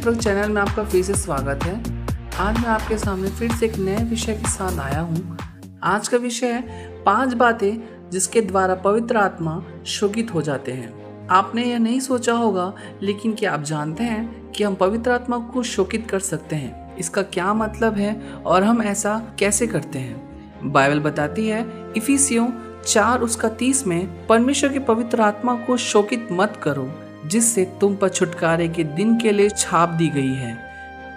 Network channel में आपका फिर से स्वागत है। आज मैं आपके सामने फिर से एक नए विषय के साथ आया हूँ। आज का विषय है पाँच बातें जिसके द्वारा पवित्र आत्मा शोकित हो जाते हैं। आपने यह नहीं सोचा होगा, लेकिन क्या आप जानते हैं कि हम पवित्र आत्मा को शोकित कर सकते हैं? इसका क्या मतलब है और हम ऐसा कैसे करते हैं? बाइबल बताती है, इफिसियों चार उसका तीस में, परमेश्वर की पवित्र आत्मा को शोकित मत करो। जिससे तुम पर छुटकारे के दिन के लिए छाप दी गई है।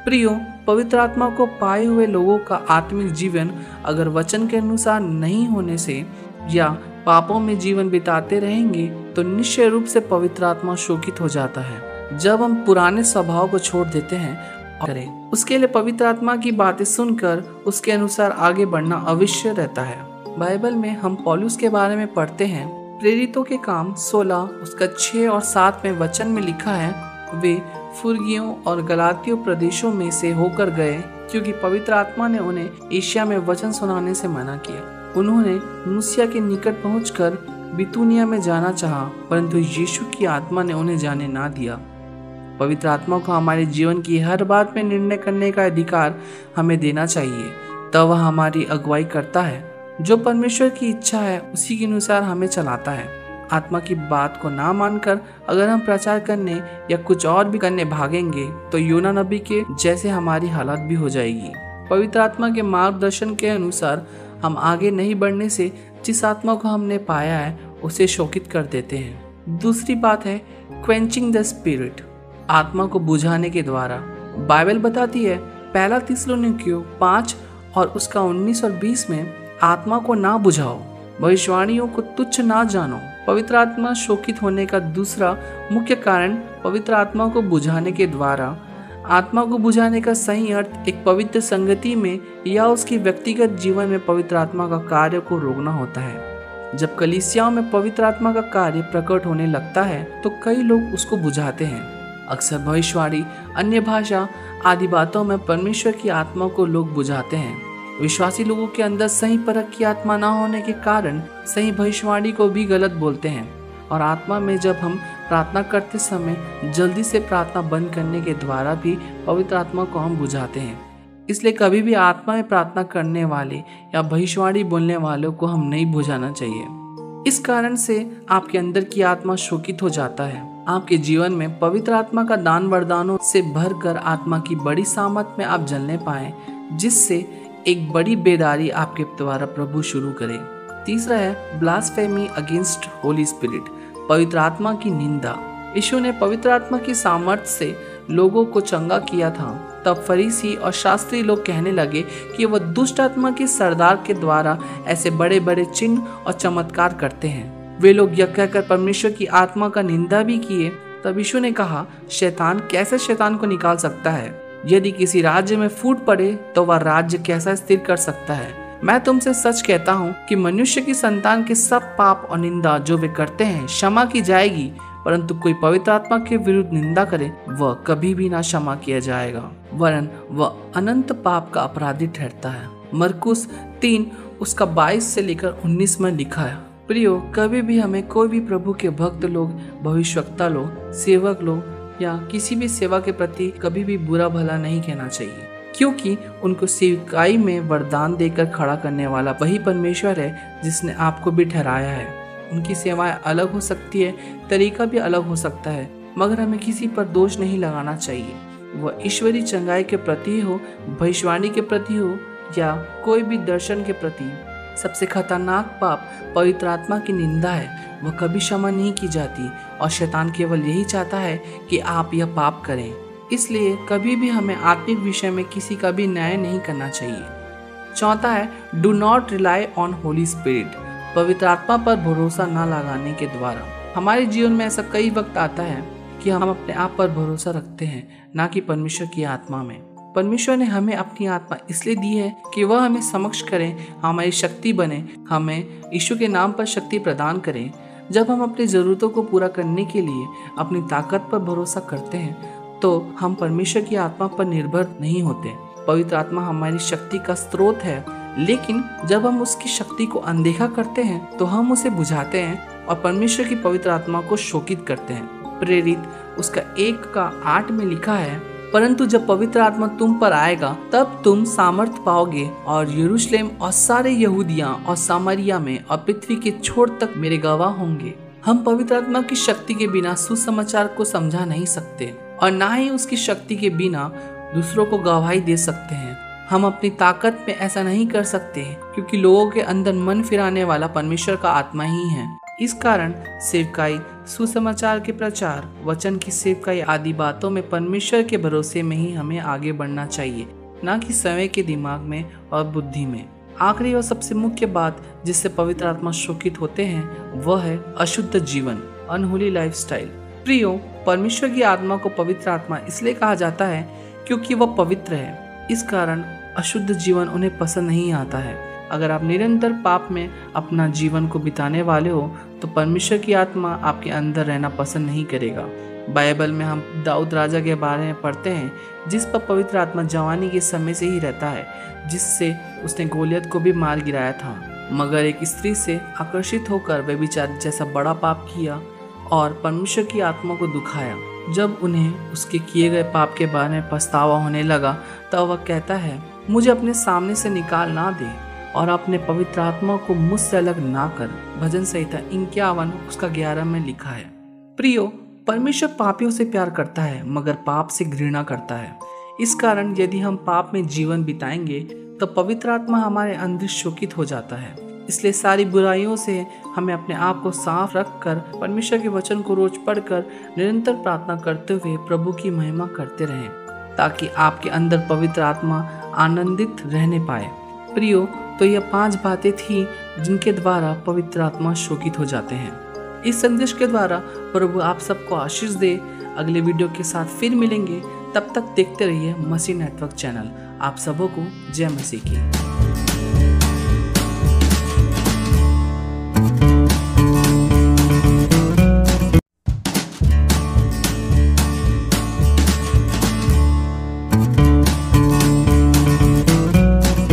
प्रियो, पवित्र आत्मा को पाए हुए लोगों का आत्मिक जीवन अगर वचन के अनुसार नहीं होने से या पापों में जीवन बिताते रहेंगे तो निश्चय रूप से पवित्र आत्मा शोकित हो जाता है। जब हम पुराने स्वभाव को छोड़ देते हैं करें, उसके लिए पवित्र आत्मा की बातें सुनकर उसके अनुसार आगे बढ़ना अवश्य रहता है। बाइबल में हम पॉलुस के बारे में पढ़ते हैं प्रेरितों के काम 16 उसका 6 और 7 में वचन में लिखा है वे फुर्गियों और गलातियों प्रदेशों में से होकर गए क्योंकि पवित्र आत्मा ने उन्हें एशिया में वचन सुनाने से मना किया। उन्होंने मूसिया के निकट पहुंचकर बितुनिया में जाना चाहा, परंतु यीशु की आत्मा ने उन्हें जाने ना दिया। पवित्र आत्मा को हमारे जीवन की हर बात में निर्णय करने का अधिकार हमें देना चाहिए। तब वह हमारी अगुवाई करता है। जो परमेश्वर की इच्छा है, उसी के अनुसार हमें चलाता है। आत्मा की बात को ना मानकर अगर हम प्रचार करने या कुछ और भी करने भागेंगे तो योना नबी के जैसे हमारी हालत भी हो जाएगी। पवित्र आत्मा के मार्गदर्शन के अनुसार हम आगे नहीं बढ़ने से जिस आत्मा को हमने पाया है, उसे शोकित कर देते हैं। दूसरी बात है क्वेंचिंग द स्पिरिट आत्मा को बुझाने के द्वारा। बाइबल बताती है, पहला तीसरो पाँच और उसका उन्नीस और बीस में आत्मा को ना बुझाओ, भविष्यवाणियों को तुच्छ ना जानो। पवित्र आत्मा शोकित होने का दूसरा मुख्य कारण पवित्र आत्मा को बुझाने के द्वारा। आत्मा को बुझाने का सही अर्थ एक पवित्र संगति में या उसकी व्यक्तिगत जीवन में पवित्र आत्मा का कार्य को रोकना होता है। जब कलिसियाओं में पवित्र आत्मा का कार्य प्रकट होने लगता है तो कई लोग उसको बुझाते हैं। अक्सर भविष्यवाणी, अन्य भाषा, आदि बातों में परमेश्वर की आत्मा को लोग बुझाते हैं। विश्वासी लोगों के अंदर सही परख की आत्मा न होने के कारण सही भविष्यवाणी को भी गलत बोलते हैं। और आत्मा में जब हम प्रार्थना करते समय जल्दी से प्रार्थना बंद करने के द्वारा भी पवित्र आत्मा को हम बुझाते हैं। इसलिए कभी भी आत्मा में प्रार्थना करने वाले या भविष्यवाणी बोलने वालों को हम नहीं बुझाना चाहिए। इस कारण से आपके अंदर की आत्मा शोकित हो जाता है। आपके जीवन में पवित्र आत्मा का दान वरदानों से भर कर आत्मा की बड़ी सामत में आप जलने पाए, जिससे एक बड़ी बेदारी आपके द्वारा प्रभु शुरू करे। तीसरा है ब्लास्फेमी अगेंस्ट होली स्पिरिट पवित्र आत्मा की निंदा। यीशु ने पवित्र आत्मा की सामर्थ्य से लोगों को चंगा किया था। तब फरीसी और शास्त्री लोग कहने लगे कि वह दुष्ट आत्मा की सरदार के द्वारा ऐसे बड़े बड़े चिन्ह और चमत्कार करते हैं। वे लोग यह कहकर परमेश्वर की आत्मा का निंदा भी किए। तब यीशु ने कहा, शैतान कैसे शैतान को निकाल सकता है? यदि किसी राज्य में फूट पड़े तो वह राज्य कैसा स्थिर कर सकता है? मैं तुमसे सच कहता हूँ कि मनुष्य की संतान के सब पाप और निंदा जो वे करते हैं, क्षमा की जाएगी, परंतु कोई पवित्र आत्मा के विरुद्ध निंदा करे, वह कभी भी ना क्षमा किया जाएगा। वरन वह अनंत पाप का अपराधी ठहरता है। मरकुस तीन, उसका बाईस से लेकर उन्नीस में लिखा है। प्रियो, कभी भी हमें कोई भी प्रभु के भक्त लोग, भविष्यवक्ता लोग, सेवक लोग या किसी भी सेवा के प्रति कभी भी बुरा भला नहीं कहना चाहिए, क्योंकि उनको सेवकाई में वरदान देकर खड़ा करने वाला वही परमेश्वर है जिसने आपको भी ठहराया है। उनकी सेवाएँ अलग हो सकती है, तरीका भी अलग हो सकता है, मगर हमें किसी पर दोष नहीं लगाना चाहिए। वह ईश्वरी चंगाई के प्रति हो, भविष्यवाणी के प्रति हो, या कोई भी दर्शन के प्रति। सबसे खतरनाक पाप पवित्र आत्मा की निंदा है। वह कभी क्षमा नहीं की जाती और शैतान केवल यही चाहता है कि आप यह पाप करें। इसलिए कभी भी हमें आत्मिक विषय में किसी का भी न्याय नहीं करना चाहिए। चौथा है do not rely on holy spirit पवित्र आत्मा पर भरोसा न लगाने के द्वारा। हमारे जीवन में ऐसा कई वक्त आता है कि हम अपने आप पर भरोसा रखते हैं, ना कि परमेश्वर की आत्मा में। परमेश्वर ने हमें अपनी आत्मा इसलिए दी है कि वह हमें समक्ष करें, हमारी शक्ति बने, हमें यीशु के नाम पर शक्ति प्रदान करें। जब हम अपनी ज़रूरतों को पूरा करने के लिए अपनी ताकत पर भरोसा करते हैं तो हम परमेश्वर की आत्मा पर निर्भर नहीं होते। पवित्र आत्मा हमारी शक्ति का स्रोत है, लेकिन जब हम उसकी शक्ति को अनदेखा करते हैं तो हम उसे बुझाते हैं और परमेश्वर की पवित्र आत्मा को शोकित करते हैं। प्रेरित उसका एक का आठ में लिखा है परंतु जब पवित्र आत्मा तुम पर आएगा, तब तुम सामर्थ पाओगे और यरूशलेम और सारे यहूदिया और सामरिया में और पृथ्वी के छोर तक मेरे गवाह होंगे। हम पवित्र आत्मा की शक्ति के बिना सुसमाचार को समझा नहीं सकते और ना ही उसकी शक्ति के बिना दूसरों को गवाही दे सकते हैं। हम अपनी ताकत में ऐसा नहीं कर सकते क्योंकि लोगों के अंदर मन फिराने वाला परमेश्वर का आत्मा ही है। इस कारण सेवकाई सुसमाचार के प्रचार, वचन की सेवकाई आदि बातों में परमेश्वर के भरोसे में ही हमें आगे बढ़ना चाहिए, न कि समय के दिमाग में और बुद्धि में। आखिरी और सबसे मुख्य बात जिससे पवित्र आत्मा शोकित होते हैं, वह है अशुद्ध जीवन, अनहोली लाइफस्टाइल। प्रियो, परमेश्वर की आत्मा को पवित्र आत्मा इसलिए कहा जाता है क्योंकि वह पवित्र है। इस कारण अशुद्ध जीवन उन्हें पसंद नहीं आता है। अगर आप निरंतर पाप में अपना जीवन को बिताने वाले हो तो परमेश्वर की आत्मा आपके अंदर रहना पसंद नहीं करेगा। बाइबल में हम दाऊद राजा के बारे में पढ़ते हैं, जिस पर पवित्र आत्मा जवानी के समय से ही रहता है, जिससे उसने गोलियत को भी मार गिराया था। मगर एक स्त्री से आकर्षित होकर वे विचार जैसा बड़ा पाप किया और परमेश्वर की आत्मा को दुखाया। जब उन्हें उसके किए गए पाप के बारे में पछतावा होने लगा, तब वह कहता है, मुझे अपने सामने से निकाल ना दे। और अपने पवित्र आत्मा को मुझसे अलग ना कर। भजन संहिता इक्यावन, उसका ग्यारह में लिखा है। प्रियो, परमेश्वर पापियों से प्यार करता है, मगर पाप से घृणा करता है। इस कारण यदि हम पाप में जीवन बिताएँगे तो पवित्र आत्मा हमारे अंदर शोकित हो जाता है। इसलिए सारी बुराइयों से हमें अपने आप को साफ़ रख कर परमेश्वर के वचन को रोज पढ़कर, निरंतर प्रार्थना करते हुए प्रभु की महिमा करते रहें, ताकि आपके अंदर पवित्र आत्मा आनंदित रहने पाए। प्रियो तो यह पाँच बातें थी जिनके द्वारा पवित्र आत्मा शोकित हो जाते हैं। इस संदेश के द्वारा प्रभु आप सबको आशीष दे। अगले वीडियो के साथ फिर मिलेंगे। तब तक देखते रहिए मसीह नेटवर्क चैनल। आप सबों को जय मसीह की।